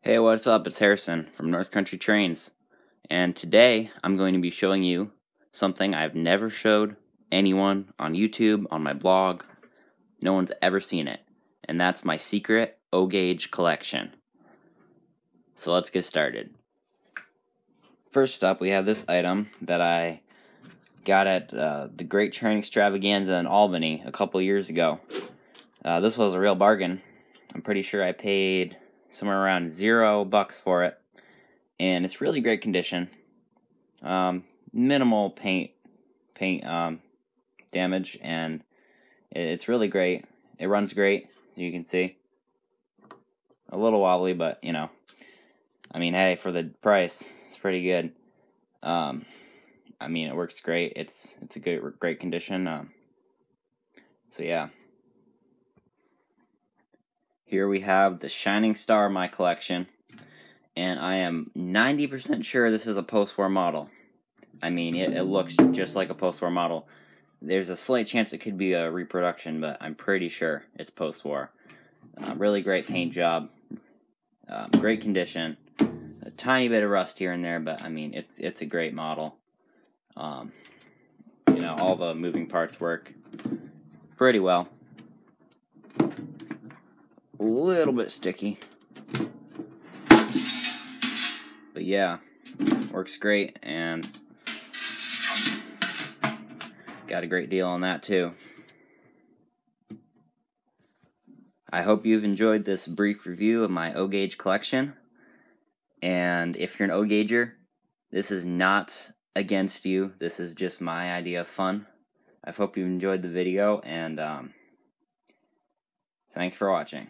Hey, what's up? It's Harrison from North Country Trains. And today I'm going to be showing you something I've never showed anyone on YouTube, on my blog. No one's ever seen it. And that's my secret O gauge collection. So let's get started. First up, we have this item that I got at uh, the Great Train Extravaganza in Albany a couple years ago. Uh, this was a real bargain. I'm pretty sure I paid somewhere around zero bucks for it, and it's really great condition. Um, minimal paint paint um, damage, and it's really great. It runs great, as you can see. A little wobbly, but you know, I mean, hey, for the price, it's pretty good. Um, I mean, it works great. It's it's a good, great condition. Um, so yeah. Here we have the Shining Star my collection, and I am 90% sure this is a post-war model. I mean, it, it looks just like a post-war model. There's a slight chance it could be a reproduction, but I'm pretty sure it's post-war. Uh, really great paint job, um, great condition, a tiny bit of rust here and there, but I mean, it's it's a great model. Um, you know, all the moving parts work pretty well a little bit sticky. But yeah, works great and got a great deal on that too. I hope you've enjoyed this brief review of my O-Gauge collection. And if you're an O-Gauger, this is not against you. This is just my idea of fun. I hope you enjoyed the video, and um, thanks for watching.